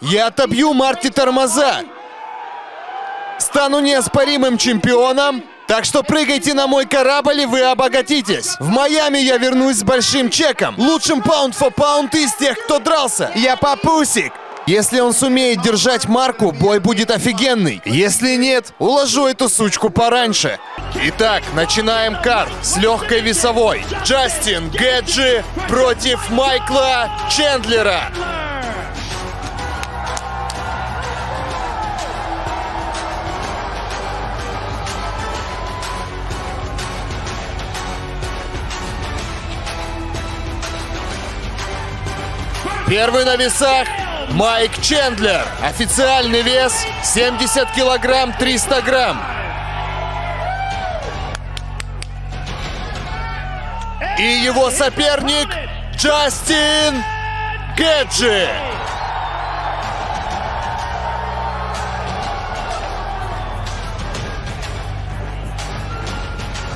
Я отобью Марти тормоза. Стану неоспоримым чемпионом. Так что прыгайте на мой корабль и вы обогатитесь. В Майами я вернусь с большим чеком. Лучшим паунд for паунд из тех, кто дрался. Я папусик. Если он сумеет держать марку, бой будет офигенный. Если нет, уложу эту сучку пораньше. Итак, начинаем карт с легкой весовой. Джастин Гэджи против Майкла Чендлера. Первый на весах Майк Чендлер. Официальный вес 70 килограмм 300 грамм. И его соперник Джастин Гэджи.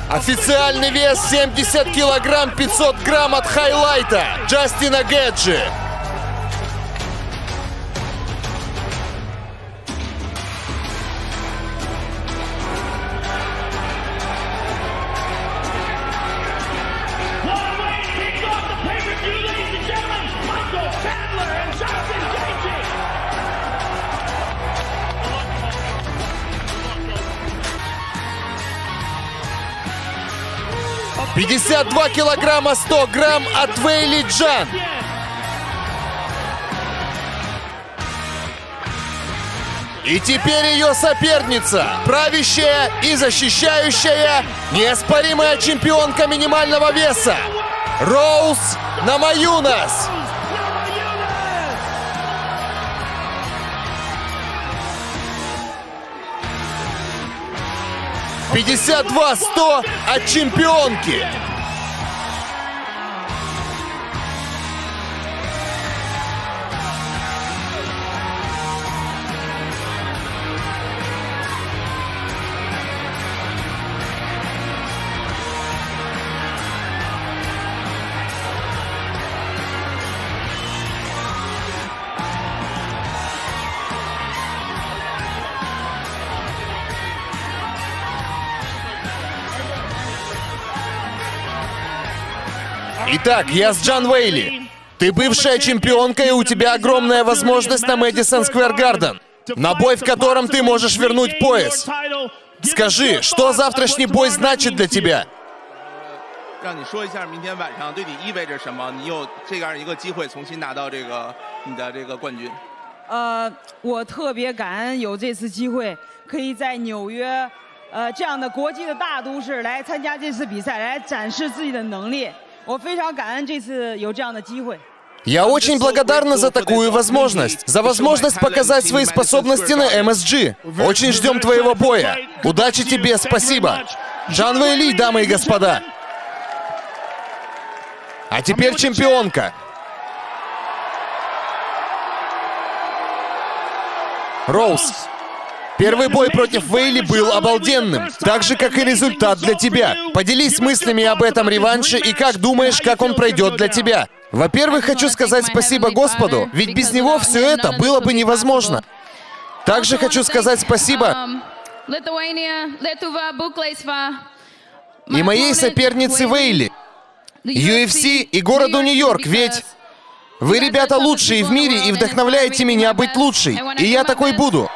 Официальный вес 70 килограмм 500 грамм от хайлайта Джастина Гэджи. 52 килограмма 100 грамм от Вейли Джан. И теперь ее соперница, правящая и защищающая неоспоримая чемпионка минимального веса Роуз Намаюнас. Пятьдесят два сто от чемпионки. Итак, я с Джан Вейли. Ты бывшая чемпионка, и у тебя огромная возможность на Мэдисон Сквер Гарден. На бой, в котором ты можешь вернуть пояс. Скажи, что завтрашний бой значит для тебя? 让你说一下明天晚上对你意味着什么？你有这样一个机会重新拿到这个你的这个冠军。呃，我特别感恩有这次机会，可以在纽约，呃这样的国际的大都市来参加这次比赛，来展示自己的能力。 я очень благодарна за такую возможность, за возможность показать свои способности на MSG. Очень ждем твоего боя. Удачи тебе, спасибо. Джан Вейли, дамы и господа. А теперь чемпионка. Роуз. Первый бой против Вейли был обалденным, так же, как и результат для тебя. Поделись мыслями об этом реванше и как думаешь, как он пройдет для тебя. Во-первых, хочу сказать спасибо Господу, ведь без него все это было бы невозможно. Также хочу сказать спасибо и моей сопернице Вейли, UFC и городу Нью-Йорк, ведь вы, ребята, лучшие в мире и вдохновляете меня быть лучшей. И я такой буду.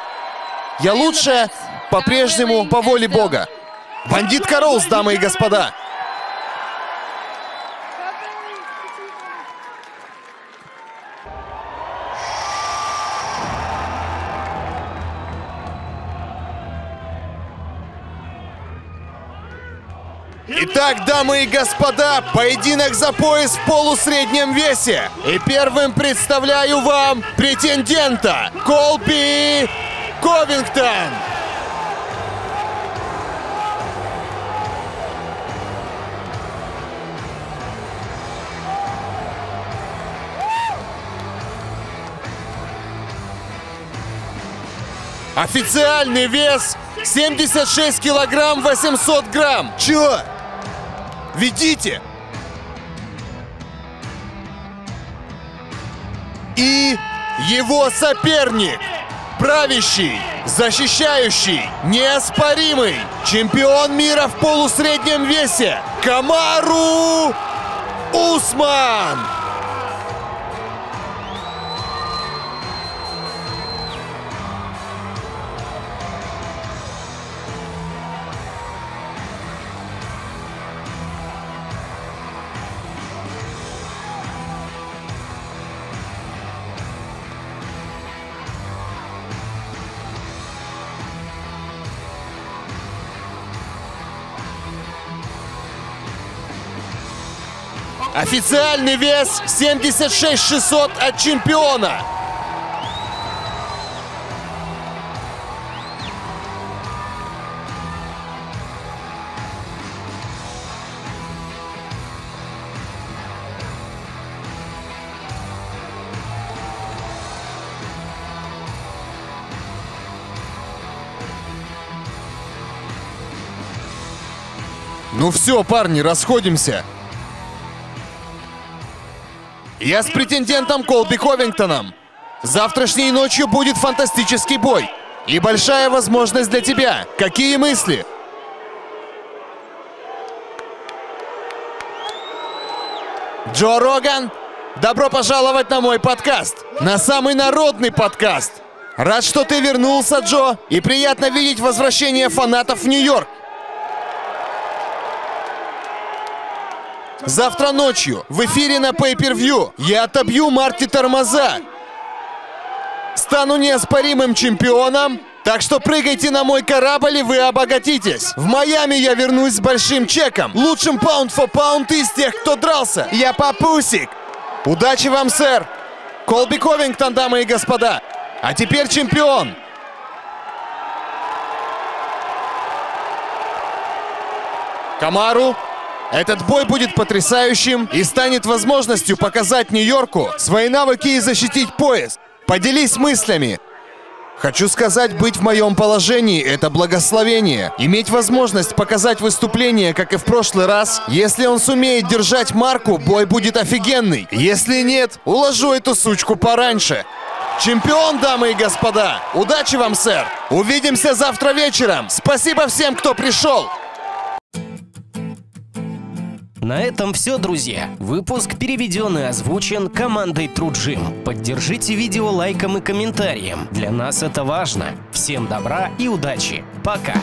Я лучшая по-прежнему по воле Бога. Бандитка Роуз, дамы и господа. Итак, дамы и господа, поединок за пояс в полусреднем весе. И первым представляю вам претендента Колби Ковингтон. Официальный вес 76 килограмм 800 грамм. Чё? Ведите! И Его соперник. Правящий, защищающий, неоспоримый чемпион мира в полусреднем весе Камару Усман. Официальный вес 76 600 от чемпиона. Ну все, парни, расходимся. Я с претендентом Колби Ковингтоном. Завтрашней ночью будет фантастический бой. И большая возможность для тебя. Какие мысли? Джо Роган, добро пожаловать на мой подкаст. На самый народный подкаст. Рад, что ты вернулся, Джо. И приятно видеть возвращение фанатов в Нью-Йорк. Завтра ночью в эфире на Pay-Per-View я отобью Марти Тормоза. Стану неоспоримым чемпионом, так что прыгайте на мой корабль и вы обогатитесь. В Майами я вернусь с большим чеком. Лучшим паунд for паунд из тех, кто дрался. Я папусик. Удачи вам, сэр. Колби Ковингтон, дамы и господа. А теперь чемпион. Камару, этот бой будет потрясающим и станет возможностью показать Нью-Йорку свои навыки и защитить пояс. Поделись мыслями. Хочу сказать, быть в моем положении — это благословение. Иметь возможность показать выступление, как и в прошлый раз. Если он сумеет держать марку, бой будет офигенный. Если нет, уложу эту сучку пораньше. Чемпион, дамы и господа! Удачи вам, сэр! Увидимся завтра вечером! Спасибо всем, кто пришел! На этом все, друзья. Выпуск переведен и озвучен командой Труджим. Поддержите видео лайком и комментарием. Для нас это важно. Всем добра и удачи. Пока.